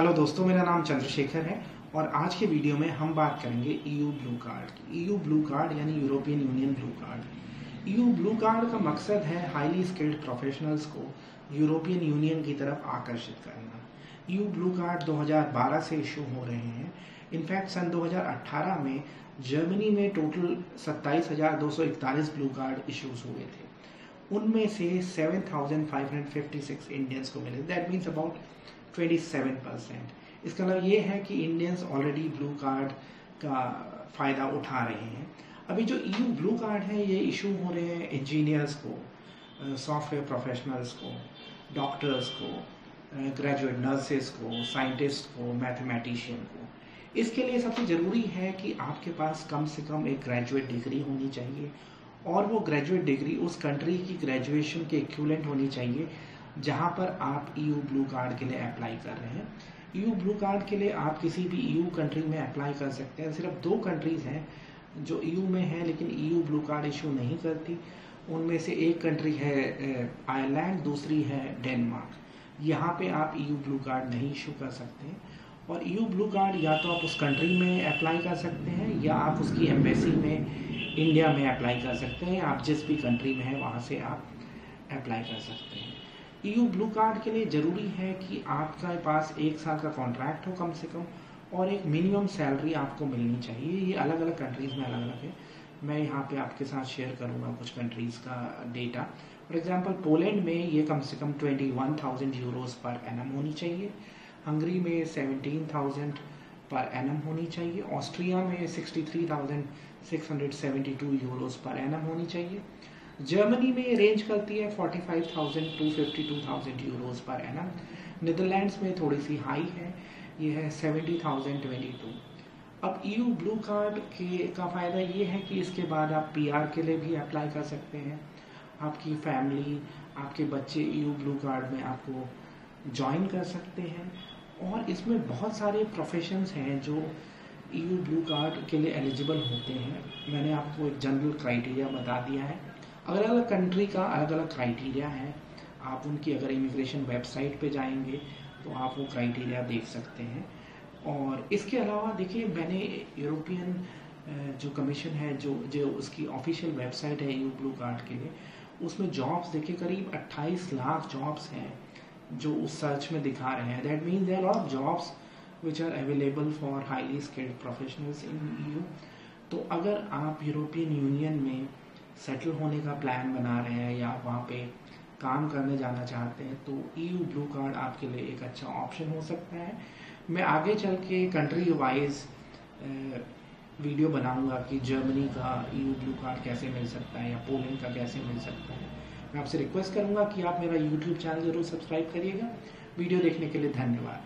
Hello दोस्तों मेरा नाम चंद्रशेखर है और आज के वीडियो में हम बात करेंगे EU blue card EU blue card यानी European Union blue card EU blue card का मकसद है हाईली स्किल्ड प्रोफेशनल्स को यूरोपियन यूनियन की तरफ़ आकर्षित करना। ईयू ब्लू कार्ड 2012 से इशू हो रहे हैं। इनफैक्ट सन 2018 में जर्मनी में टोटल 27,241 ब्लू कार्ड इश्यूज़ हुए थे। उनमें से 7,556 इंडियंस को मिले। दैट मीन्स अबाउट 27 परसेंट इसका मतलब ये है कि इंडियंस ऑलरेडी ब्लू कार्ड का फ़ायदा उठा रहे हैं। अभी जो यू ब्लू कार्ड है, ये इशू हो रहे हैं इंजीनियर्स को सॉफ्टवेयर प्रोफेशनल्स को डॉक्टर्स को ग्रेजुएट नर्सेस को साइंटिस्ट को मैथमेटिशियन को। इसके लिए सबसे ज़रूरी है कि आपके पास कम से कम एक ग्रेजुएट डिग्री होनी चाहिए और वो ग्रेजुएट डिग्री उस कंट्री की ग्रेजुएशन के इक्वलेंट होनी चाहिए जहाँ पर आप ईयू ब्लू कार्ड के लिए अप्लाई कर रहे हैं। ईयू ब्लू कार्ड के लिए आप किसी भी ईयू कंट्री में अप्लाई कर सकते हैं। सिर्फ़ दो कंट्रीज़ हैं जो ईयू में है, लेकिन ईयू ब्लू कार्ड इशू नहीं करती। उनमें से एक कंट्री है आयरलैंड दूसरी है डेनमार्क यहाँ पे आप ईयू ब्लू कार्ड नहीं इशू कर सकते हैं। और ईयू ब्लू कार्ड या तो आप उस कंट्री में अप्लाई कर सकते हैं, या आप उसकी एम्बेसी में इंडिया में अप्लाई कर सकते हैं। आप जिस भी कंट्री में हैं, वहाँ से आप अप्लाई कर सकते हैं। ईयू ब्लू कार्ड के लिए ज़रूरी है कि आपके पास एक साल का कॉन्ट्रैक्ट हो कम से कम और एक मिनिमम सैलरी आपको मिलनी चाहिए। ये अलग अलग कंट्रीज़ में अलग अलग है। मैं यहाँ पे आपके साथ शेयर करूँगा कुछ कंट्रीज़ का डेटा फॉर एग्जांपल पोलैंड में ये कम से कम twenty one thousand euros per annum होनी चाहिए। हंगरी में सेवनटीन थाउज़ेंड पर एनम होनी चाहिए। ऑस्ट्रिया में sixty three thousand six hundred seventy two euros पर एनम होनी चाहिए। जर्मनी में रेंज करती है 45,000 टू 52,000 यूरोस पर एनम नीदरलैंड्स में थोड़ी सी हाई है ये है 70,022 अब ईयू ब्लू कार्ड के का फ़ायदा ये है कि इसके बाद आप पीआर के लिए भी अप्लाई कर सकते हैं। आपकी फैमिली आपके बच्चे ईयू ब्लू कार्ड में आपको ज्वाइन कर सकते हैं। और इसमें बहुत सारे प्रोफेशंस हैं जो ईयू ब्लू कार्ड के लिए एलिजिबल होते हैं। मैंने आपको एक जनरल क्राइटेरिया बता दिया है। अलग अलग कंट्री का अलग अलग क्राइटेरिया है। आप उनकी अगर इमिग्रेशन वेबसाइट पे जाएँगे तो आप वो क्राइटेरिया देख सकते हैं। और इसके अलावा देखिए, मैंने यूरोपियन जो कमीशन है, जो जो उसकी ऑफिशियल वेबसाइट है यू ब्लू कार्ड के लिए, उसमें जॉब्स देखिए, करीब 28 लाख जॉब्स हैं, जो उस सर्च में दिखा रहे हैं। That mean there of jobs which are available for highly skilled professionals in EU तो अगर आप यूरोपियन यूनियन में सेटल होने का प्लान बना रहे हैं या वहाँ पे काम करने जाना चाहते हैं तो ई यू ब्लू कार्ड आपके लिए एक अच्छा ऑप्शन हो सकता है। मैं आगे चल के कंट्री वाइज वीडियो बनाऊँगा कि जर्मनी का ई यू ब्लू कार्ड कैसे मिल सकता है या पोलैंड का कैसे मिल सकता है। मैं आपसे रिक्वेस्ट करूँगा कि आप मेरा यूट्यूब चैनल ज़रूर सब्सक्राइब करिएगा। वीडियो देखने के लिए धन्यवाद।